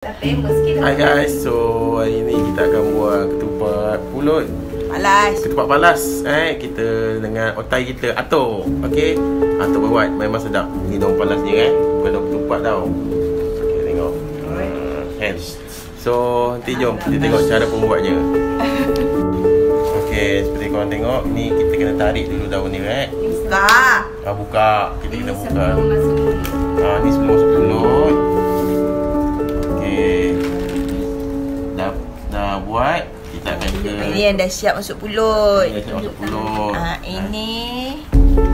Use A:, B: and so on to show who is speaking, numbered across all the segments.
A: Hi
B: dah.
A: guys, so hari ni kita akan buat ketupat pulut.
B: Malas.
A: Ketupat palas eh? Kita dengan otai kita Ato Okay Ato buat memang sedap. Ni daun palas dia eh? Bukan daun ketupat tau. Okay tengok. Uh, Kan So nanti jom kita tengok cara pembuatnya. Okay seperti korang tengok Ni kita kena tarik dulu daun ni eh
B: Buka.
A: ah, Buka. Kita kena buka. Ah, ni semua masuk mulut. Buat, kita akan ke
B: Ini yang dah siap masuk pulut.
A: Ini dah masuk mulut.
B: Ah, ini.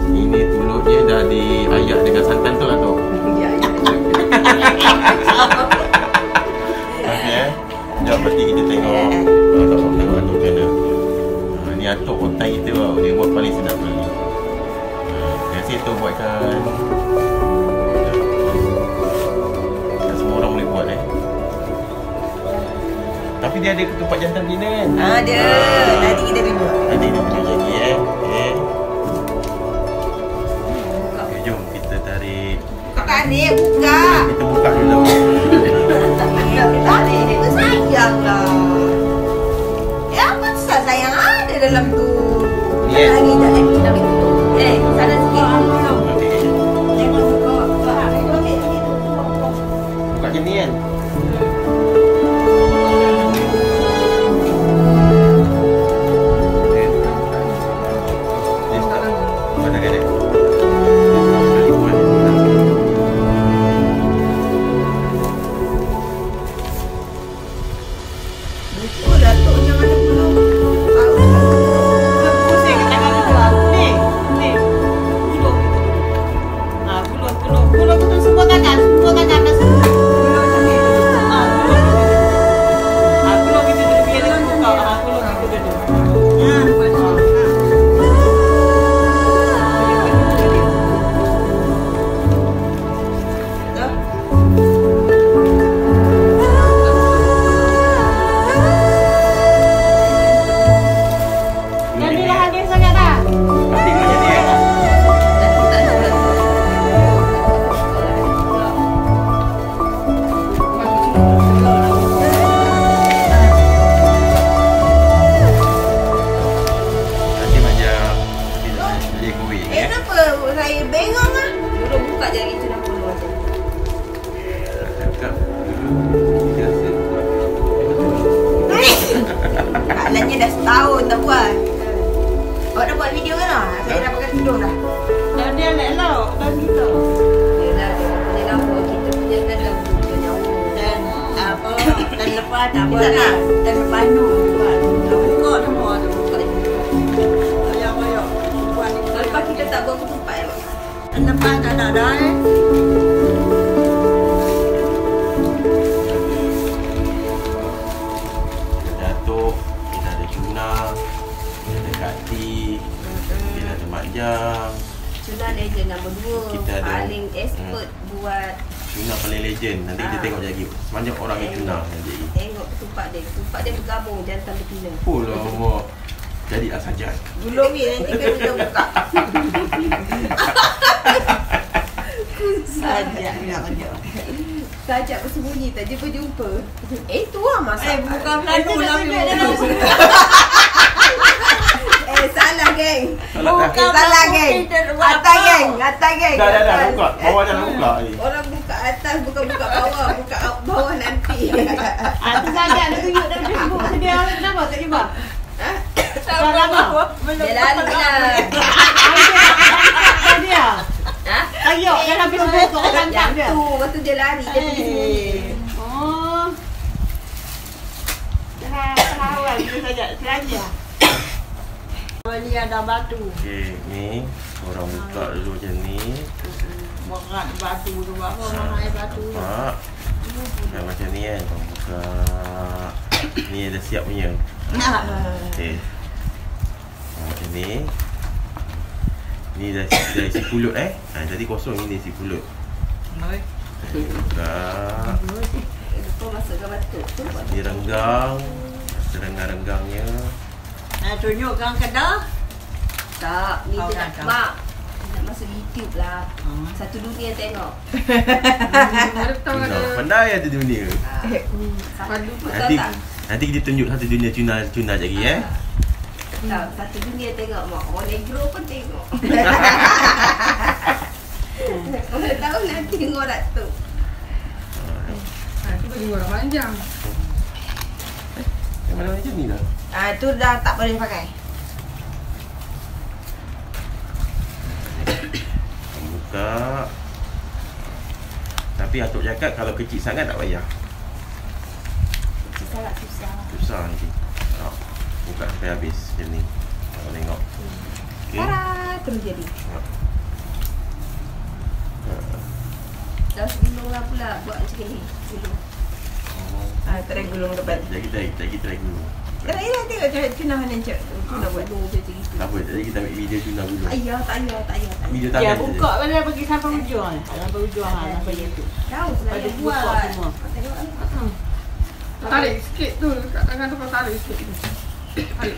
A: Ini mulut dia dah diayak dengan santan tu lah tu. Okey eh. Jom berarti kita tengok.
B: Ya.
A: Ah, tak tahu tengok atuk mana. Ah, ni atuk otai kita tau. Dia buat paling sedap kali. Ah, biasa tu buatkan. Tapi dia ada ketupat jantan betina kan?
B: Ah, dia. Nanti kita tunjuk.
A: Nanti dia punya lagi eh. Okay. Okay, jom kita tarik.
B: Kau tarik, buka.
A: Kita buka dulu.
B: Tarik, dia sayang lah. Eh, apa susah sayang ada dalam tu?
A: Ni eh.
B: Lagi, tak lagi, tak lagi. Eh, sana Kalanya dah setahun tak buat. Awak dah buat video kan ah? Saya dah pakai tudung dah.
C: Dah dia elok dah gitu.
B: Yelah, dia punya lampu. Kita punya kan lampu punya nyawa.
C: Dan apa dan lepas tak apa
B: nak.
C: Dan lepas tu buat. Dah buka semua tu.
B: Buka.
C: Ayo ayo. Buat ni.
B: Lepas kita tak buat ketupat.
C: Dan lepas tak ada dah eh.
A: Makjang.
B: Tuna legend nombor dua.
A: Kita ada-
B: Paling expert buat
A: Tuna paling legend. Nanti kita
B: Ah.
A: tengok lagi. Sebanyak orang yang jadi.
B: tengok ketupat dia. Ketupat dia bergabung jantan betina.
A: Oh lama. Jadi asajat.
B: Belum ni nanti kan kita buka.
C: Saja nak kerja.
B: Sajak bersembunyi tak jumpa-jumpa. Eh tu lah masak.
C: Eh bukan peladu lah.
B: Eh geng.
A: Dah.
B: Eh, salah geng. Atas geng, atas geng.
A: Dah dah dah
B: Atas.
A: buka. Bawah jangan buka ni.
B: Orang buka atas bukan buka bawah, buka bawah nanti.
C: Ah, tu saja nak tunjuk dalam Facebook sedia nama tak cuba.
B: Sama
C: lama.
B: Dia lari lah.
C: Dia.
B: Ha?
C: Tayok dalam Facebook tu orang tangkap
B: Yang
C: dia.
B: tu, lepas tu dia lari, dia pergi.
C: Eh. Oh. Dah awal kita saja saja. Ni ada batu.
A: Okey, ni orang buka dulu macam ni.
C: Berat batu tu apa mahal batu.
A: Nampak? Kan macam ni kan. Orang buka. Ni ada siap punya. Okey. Macam ni. Ni dah, dah isi pulut eh. Ha, jadi kosong ni dia isi pulut. Buka.
B: Kau masukkan batu tu.
A: Ni renggang. Serenggang-renggangnya.
C: Nah, tunjukkan kedah.
B: Tak, ni
C: Oh,
B: nak
C: dah.
B: mak. Nak masuk YouTube lah.
C: Ah.
B: Satu dunia tengok.
A: Tuna.
D: ada.
A: Pandai ada dunia.
B: Satu
D: Padu.
B: betul
A: Nanti
B: tak?
A: nanti kita tunjuk satu dunia tuna tuna sekejap lagi eh.
B: Tak, satu dunia tengok mak. Orang negro pun tengok. Orang tahu nanti tengok tu.
D: Ha, tu bagi orang panjang.
A: Mana macam ni lah.
B: Ah, tu dah tak boleh pakai.
A: Buka. Tapi Atuk cakap kalau kecil sangat tak payah.
B: Sangat susah.
A: Susah nanti. Ha. Buka sampai habis macam ni. Kalau tengok. Okey.
B: Tara, terus jadi.
A: Ha. Ha.
B: Dah segulung lah pula buat macam ni. Gulung.
A: Oh.
B: Ah, try gulung depan.
A: Jadi try, jadi try dulu.
B: Try lah tengok tuna mana cak. Tuna buat. Gulung macam gitu.
A: Tak apa, jadi kita ambil video tuna dulu.
B: Ayah, tak payah, tak payah. tak
A: Video
C: Ya, buka mana bagi sampai hujung. ah. Sampai hujung ah, sampai YouTube.
B: payah. Tahu
C: Pada
B: saya
C: buka
B: buat.
C: semua.
D: Hmm. Tarik sikit tu kat tangan tu kau tarik sikit tu. Tarik.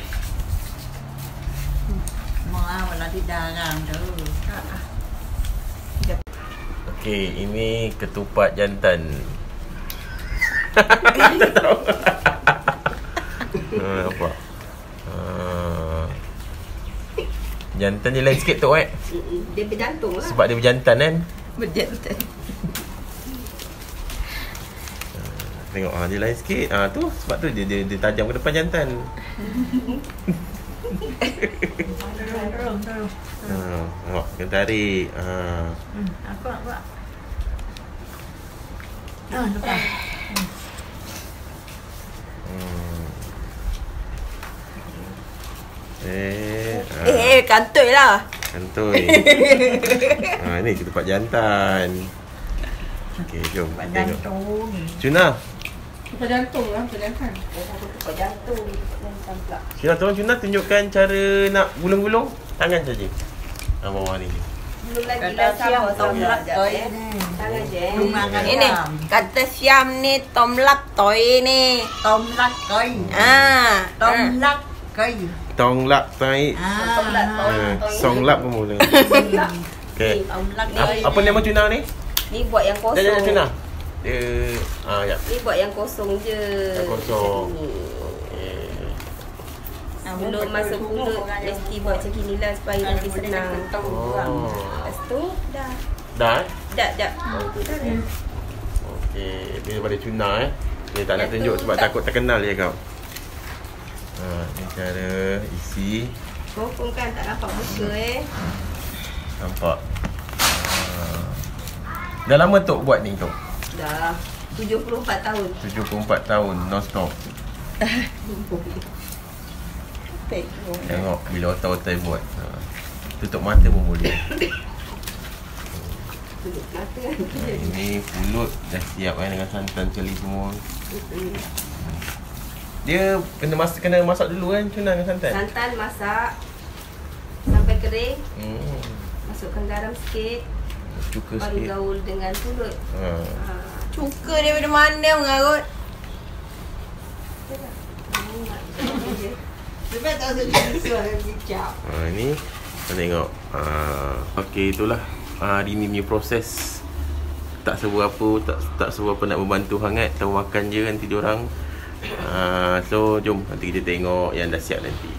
C: Tu.
B: Ah, ah.
A: Okey, ini ketupat jantan. Ha, apa? Ha. Jantan dia lain sikit tu eh.
B: Dia berjantung lah.
A: Sebab dia berjantan kan.
B: Berjantan.
A: Tengok ah dia lain sikit. Ah tu sebab tu dia dia, dia tajam ke depan jantan. Ha, tengok kena tarik. Ha.
C: Hmm, aku nak buat. Ah, lepas.
A: Hmm. Eh, ha.
B: Eh, kantoi lah.
A: Kantoi. ha, ni ketupat jantan. Okey, jom kita
C: tu ni.
A: Cuna.
D: Kita jantung lah, kita jantan.
B: Kau jantung ni. Jantan pula.
A: Cuna tolong Cuna tunjukkan cara nak gulung-gulung tangan saja. Ha, bawah ni.
B: Belum lagi
C: Kata tomlak
B: sama
C: toy
B: Ini
C: siam.
B: kata siam ni tomlak toy ni.
C: Tomlak koi.
B: Ah,
C: Tomlak.
A: Tong lap tai.
C: Ah.
B: Tomlak toy.
A: Song lap pun boleh. Okey.
C: Tomlak
A: Apa, nama Cuna ni?
B: Ni buat yang
A: jangan
B: kosong.
A: Cuna. Dia ah ya.
B: Ni buat yang kosong je.
A: Yang kosong.
B: Ni.
A: Okey.
B: Sebelum masuk mulut mesti buat macam gini lah supaya nanti senang.
A: Oh.
B: Lepas tu dah.
A: Dah eh?
B: Dah, dah.
A: Tu. Okey, ni daripada Cuna eh. Dia tak nak tunjuk
B: tu
A: sebab
B: tak-
A: takut terkenal dia kau. Ha, ni cara isi.
B: Confirm kan tak nampak muka eh.
A: Nampak. Ha. Dah lama Tok buat ni Tok?
B: Dah 74 tahun.
A: 74 tahun non
B: Tengok.
A: Tengok bila otak-otak buat. Ha. Tutup mata pun boleh.
B: Tutup mata.
A: Ha, ini pulut dah siap kan dengan santan cili semua. Dia kena masak kena masak dulu kan tuna dengan santan.
B: Santan masak sampai kering.
A: Hmm.
B: Masukkan garam sikit.
A: Cuka
B: Baru
A: sikit.
B: gaul dengan pulut.
A: Ha.
B: Ha. Cuka daripada mana mengarut?
C: Sebab tak usah suara bicap.
A: Ha, ni kita tengok. Ha, okey itulah. Ha, hari ni punya proses tak seberapa tak tak seberapa nak membantu hangat tahu makan je nanti dia orang. Ha, so jom nanti kita tengok yang dah siap nanti.